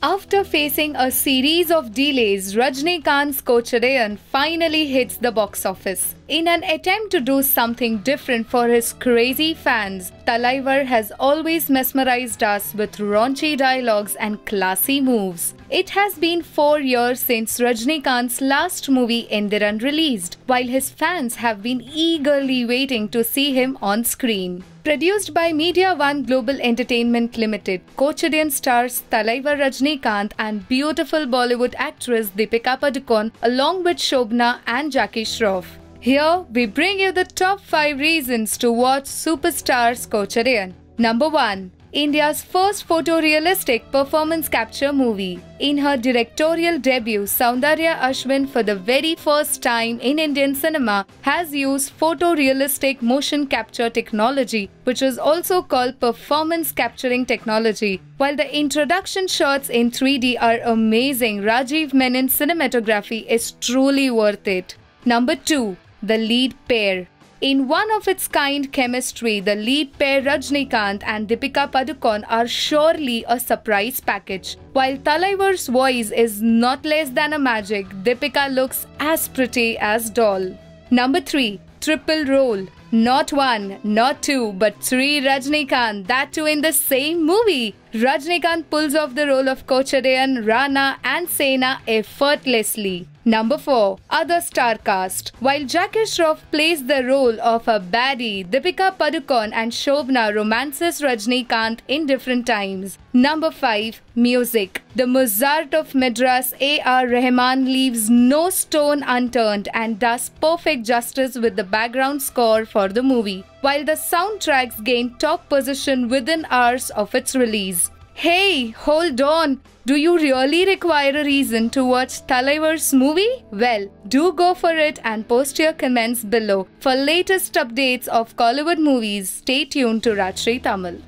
After facing a series of delays, Rajnikant's Kochadaiiyaan finally hits the box office. In an attempt to do something different for his crazy fans, Talaivar has always mesmerized us with raunchy dialogues and classy moves. It has been four years since Rajnikant's last movie Enthiran released, while his fans have been eagerly waiting to see him on screen. Produced by Media One Global Entertainment Limited, Kochadaiiyaan stars Talaivar Rajnikant and beautiful Bollywood actress Deepika Padukone along with Shobana and Jackie Shroff. Here we bring you the top 5 reasons to watch Superstars Kochadaiiyaan. Number 1. India's first photorealistic performance capture movie. In her directorial debut, Soundarya Ashwin, for the very first time in Indian cinema, has used photorealistic motion capture technology, which is also called performance capturing technology. While the introduction shots in 3D are amazing, Rajiv Menon's cinematography is truly worth it. Number 2. The lead pair. In one of its kind chemistry, the lead pair Rajnikant and Deepika Padukone are surely a surprise package. While Talaivar's voice is not less than a magic, Deepika looks as pretty as doll. Number 3. Triple role. Not one, not two, but three Rajnikant, that too in the same movie. Rajnikant pulls off the role of Kochadaiiyaan, Rana and Sena effortlessly. Number 4. Other star cast. While Jackie Shroff plays the role of a baddie, Deepika Padukone and Shobana romances Rajnikant in different times. Number 5. Music. The Mozart of Madras A.R. Rahman leaves no stone unturned and does perfect justice with the background score for the movie, while the soundtracks gain top position within hours of its release. Hey, hold on! Do you really require a reason to watch Talaivar's movie? Well, do go for it and post your comments below. For latest updates of Kollywood movies, stay tuned to Rajshri Tamil.